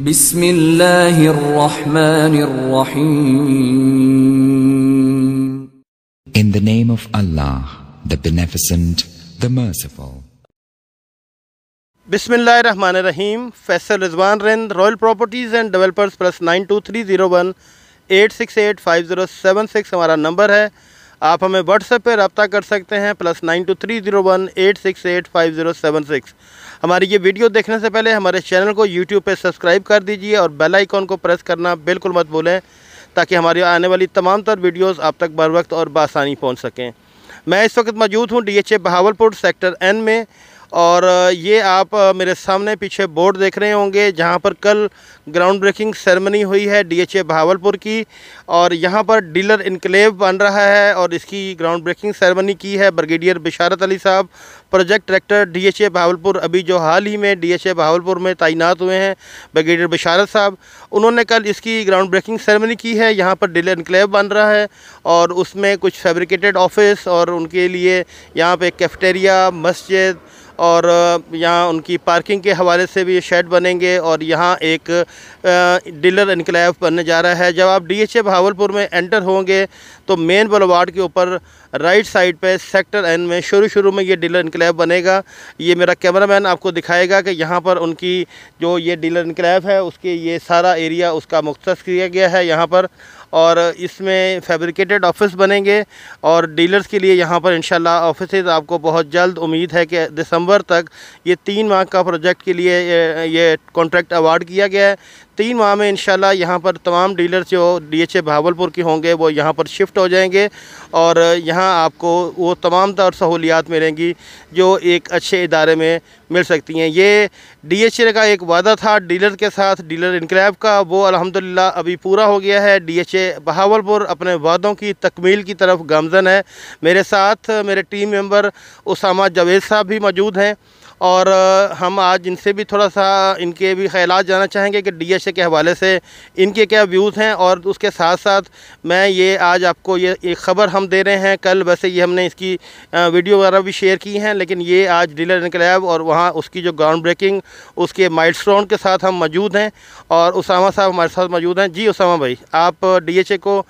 Bismillahirrahmanirrahim. In the name of Allah, the Beneficent, the Merciful. बिसमीम Faisal Rizwan Rind royal properties and developers plus nine two three zero one eight six eight five zero seven six हमारा number है आप हमें WhatsApp पर रब्ता कर सकते हैं plus nine two three zero one eight six eight five zero seven six हमारी ये वीडियो देखने से पहले हमारे चैनल को यूट्यूब पर सब्सक्राइब कर दीजिए और बेल आइकॉन को प्रेस करना बिल्कुल मत भूलें, ताकि हमारी आने वाली तमाम तर वीडियोज़ आप तक बर वक्त और बसानी पहुँच सकें। मैं इस वक्त मौजूद हूँ D H A Bahawalpur sector N में। और ये आप मेरे सामने पीछे बोर्ड देख रहे होंगे, जहाँ पर कल ग्राउंड ब्रेकिंग सेरेमनी हुई है डीएचए भावलपुर की, और यहाँ पर डीलर इनकलेव बन रहा है और इसकी ग्राउंड ब्रेकिंग सेरेमनी की है ब्रिगेडियर बिशारत अली साहब। प्रोजेक्ट डायरेक्टर डीएचए भावलपुर अभी जो हाल ही में डीएचए भावलपुर में तैनात हुए हैं ब्रिगेडियर बिशारत साहब। उन्होंने कल इसकी ग्राउंड ब्रेकिंग सेरेमनी की है, यहाँ पर डीलर इनकलेव बन रहा है और उसमें कुछ फेब्रिकेटेड ऑफ़िस और उनके लिए यहाँ पर कैफेटेरिया मस्जिद और यहाँ उनकी पार्किंग के हवाले से भी शेड बनेंगे और यहाँ एक डीलर इनकलाब बनने जा रहा है। जब आप डी एच ए भावलपुर में एंटर होंगे तो मेन बलवाड़ के ऊपर राइट साइड पे सेक्टर एन में शुरू शुरू में ये डीलर इनकलाब बनेगा। ये मेरा कैमरामैन आपको दिखाएगा कि यहाँ पर उनकी जो ये डीलर इनकलाब है, उसके ये सारा एरिया, उसका मुख्त किया गया है यहाँ पर। और इसमें फैब्रिकेटेड ऑफ़िस बनेंगे और डीलर्स के लिए यहाँ पर इंशाल्लाह ऑफ़िस आपको बहुत जल्द उम्मीद है कि दिसंबर तक ये तीन माह का प्रोजेक्ट के लिए, ये कॉन्ट्रैक्ट अवार्ड किया गया है। तीन माह में इंशाल्लाह यहाँ पर तमाम डीलर्स जो डी एच भावलपुर के होंगे, वो यहाँ पर शिफ्ट हो जाएँगे और यहाँ आपको वो तमाम तर सहूलियात मिलेंगी जो एक अच्छे इदारे में मिल सकती हैं। ये डी एच ए का एक वादा था डीलर के साथ, डीलर इनकलाब का, वो अल्हम्दुलिल्लाह अभी पूरा हो गया है। डी एच बहावलपुर अपने वादों की तकमील की तरफ़ गामजन है। मेरे साथ मेरे टीम मेंबर उसामा जावेद साहब भी मौजूद हैं। और हम आज इनसे भी थोड़ा सा, इनके भी ख्याल जानना चाहेंगे कि डी के हवाले से इनके क्या व्यूज़ हैं और उसके साथ साथ मैं ये आज आपको ये एक ख़बर हम दे रहे हैं। कल वैसे ये हमने इसकी वीडियो वगैरह भी शेयर की हैं, लेकिन ये आज डीलर इनकलाब और वहाँ उसकी जो ग्राउंड ब्रेकिंग उसके माइल के साथ हम मौजूद हैं और उसामा साहब हमारे साथ मौजूद हैं। जी उसामा भाई, आप डीएचए को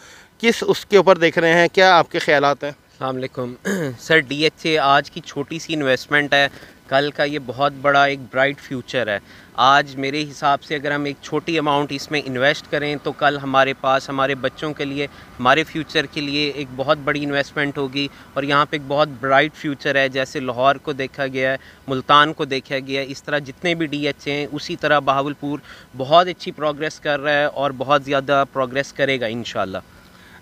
किस उसके ऊपर देख रहे हैं? क्या आपके ख्याल हैं? अलकुम सर डी एच आज की छोटी सी इन्वेस्टमेंट है। कल का ये बहुत बड़ा एक ब्राइट फ्यूचर है। आज मेरे हिसाब से अगर हम एक छोटी अमाउंट इसमें इन्वेस्ट करें तो कल हमारे पास, हमारे बच्चों के लिए, हमारे फ्यूचर के लिए एक बहुत बड़ी इन्वेस्टमेंट होगी। और यहाँ पे एक बहुत ब्राइट फ्यूचर है, जैसे लाहौर को देखा गया है, मुल्तान को देखा गया है, इस तरह जितने भी डी एच हैं, उसी तरह बहावलपुर बहुत अच्छी प्रोग्रेस कर रहा है और बहुत ज़्यादा प्रोग्रेस करेगा इन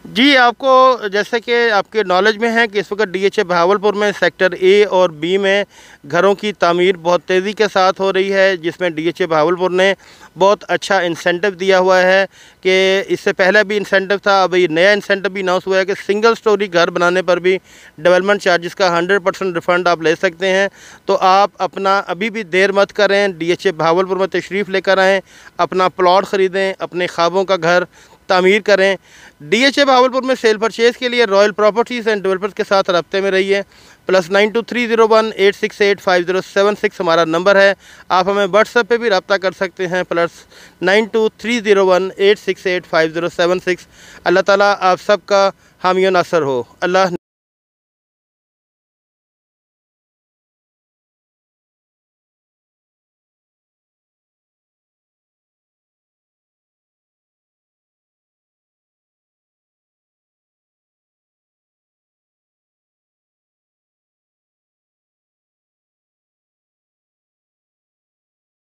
जी, आपको जैसे कि आपके नॉलेज में है कि इस वक्त डी एच ए बहावलपुर में सेक्टर ए और बी में घरों की तामीर बहुत तेज़ी के साथ हो रही है, जिसमें डी एच ए बहावलपुर ने बहुत अच्छा इंसेंटिव दिया हुआ है कि इससे पहले भी इंसेंटिव था, अभी नया इंसेंटिव भी अनाउंस हुआ है कि सिंगल स्टोरी घर बनाने पर भी डेवलपमेंट चार्जेस का हंड्रेड परसेंट रिफ़ंड आप ले सकते हैं। तो आप अपना अभी भी देर मत करें डी एच ए बहावलपुर में तशरीफ़ लेकर आएँ, अपना प्लॉट ख़रीदें, अपने ख्वाबों का घर तामीर करें। डी एच ए भावलपुर में सेल परचेज़ के लिए रॉयल प्रॉपर्टीज़ एंड डेवलपर्स के साथ रबते में रहिए। Plus nine two three zero one eight six eight five zero seven six हमारा नंबर है। आप हमें व्हाट्सएप पे भी रबता कर सकते हैं। Plus nine two three zero one eight six eight five zero seven six Allah ताला आप सबका हामियों नासर हो। अल्लाह